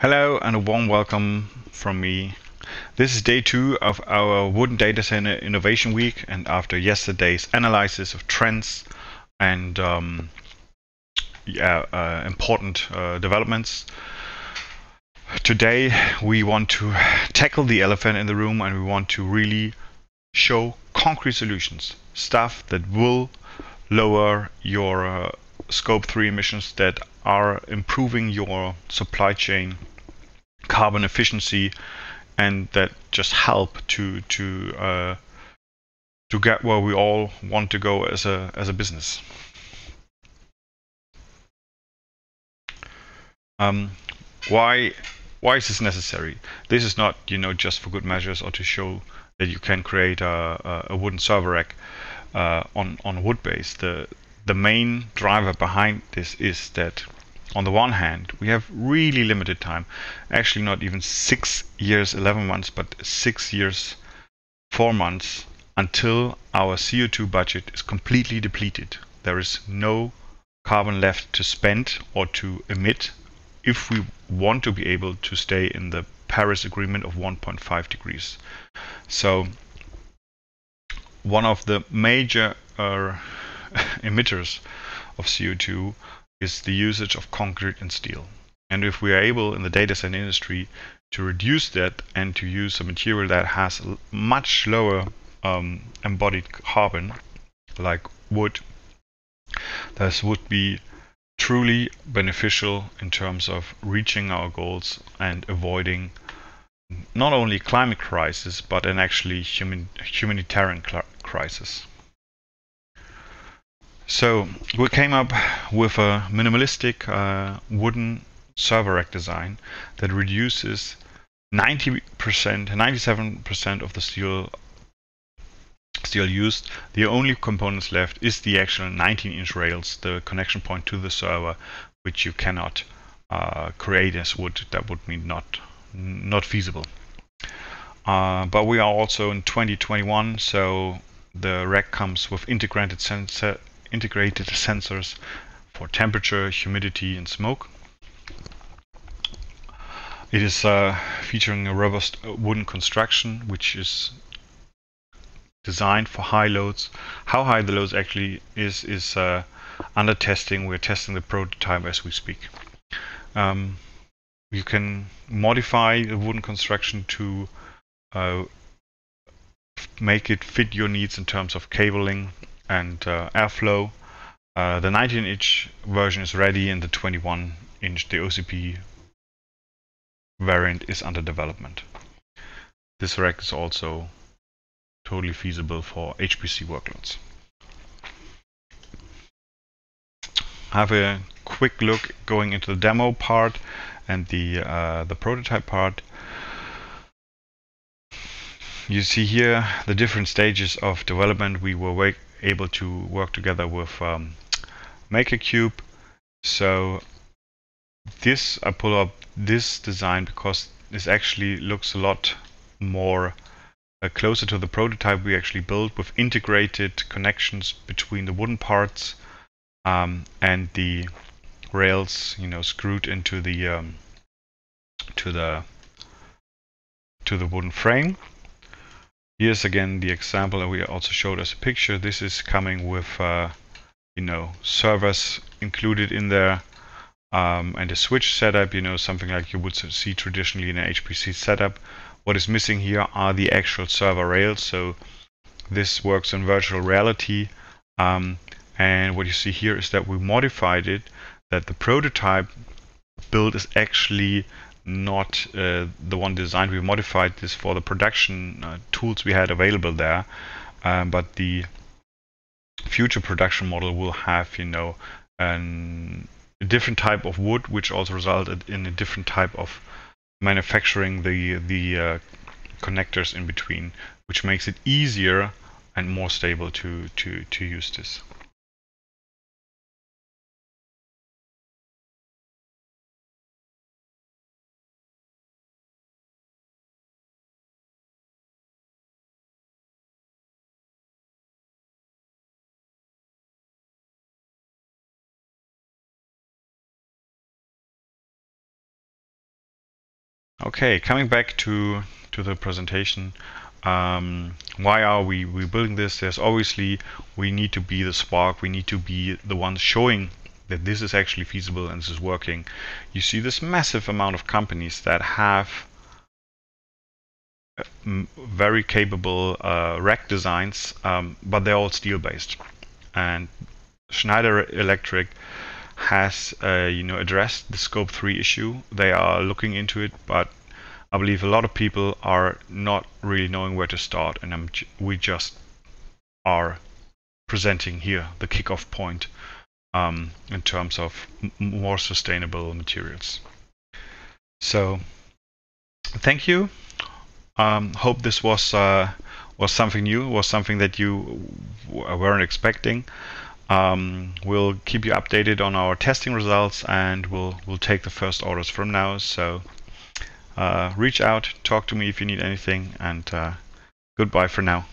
Hello and a warm welcome from me. This is day two of our Wooden Data Center Innovation Week and after yesterday's analysis of trends and um, yeah, uh, important uh, developments, today we want to tackle the elephant in the room and we want to really show concrete solutions, stuff that will lower your uh, scope 3 emissions that are improving your supply chain carbon efficiency and that just help to to uh, to get where we all want to go as a as a business. Um, why why is this necessary? This is not you know just for good measures or to show that you can create a, a wooden server rack uh, on on wood base. The the main driver behind this is that on the one hand, we have really limited time, actually not even six years, 11 months, but six years, four months until our CO2 budget is completely depleted. There is no carbon left to spend or to emit if we want to be able to stay in the Paris Agreement of 1.5 degrees. So one of the major uh, emitters of CO2 is the usage of concrete and steel. And if we are able in the data center industry to reduce that and to use a material that has much lower um, embodied carbon, like wood, this would be truly beneficial in terms of reaching our goals and avoiding not only climate crisis but an actually human, humanitarian crisis. So we came up with a minimalistic uh, wooden server rack design that reduces 90%, 97% of the steel steel used. The only components left is the actual 19-inch rails, the connection point to the server, which you cannot uh, create as wood. That would mean not not feasible. Uh, but we are also in 2021, so the rack comes with integrated sensor integrated sensors for temperature, humidity and smoke. It is uh, featuring a robust wooden construction which is designed for high loads. How high the loads actually is is uh, under testing. We're testing the prototype as we speak. Um, you can modify the wooden construction to uh, make it fit your needs in terms of cabling and uh, airflow. Uh, the 19 inch version is ready and the 21 inch, the OCP variant is under development. This rack is also totally feasible for HPC workloads. Have a quick look going into the demo part and the uh, the prototype part. You see here the different stages of development we were able to work together with um, MakerCube. So this, I pull up this design because this actually looks a lot more uh, closer to the prototype we actually built with integrated connections between the wooden parts um, and the rails, you know, screwed into the um, to the to the wooden frame. Here's again the example that we also showed as a picture. This is coming with, uh, you know, servers included in there um, and a switch setup, you know, something like you would see traditionally in an HPC setup. What is missing here are the actual server rails. So this works in virtual reality. Um, and what you see here is that we modified it, that the prototype build is actually not uh, the one designed. We modified this for the production uh, tools we had available there, um, but the future production model will have, you know, an, a different type of wood, which also resulted in a different type of manufacturing the the uh, connectors in between, which makes it easier and more stable to to to use this. Okay, coming back to to the presentation. Um, why are we, we building this? There's obviously we need to be the spark. We need to be the ones showing that this is actually feasible and this is working. You see this massive amount of companies that have uh, very capable uh, rack designs, um, but they're all steel based. And Schneider Electric has uh, you know addressed the scope 3 issue. They are looking into it, but I believe a lot of people are not really knowing where to start, and I'm, we just are presenting here the kickoff point um, in terms of more sustainable materials. So, thank you. Um, hope this was uh, was something new, was something that you weren't expecting. Um, we'll keep you updated on our testing results, and we'll we'll take the first orders from now. So uh, reach out, talk to me if you need anything, and uh, goodbye for now.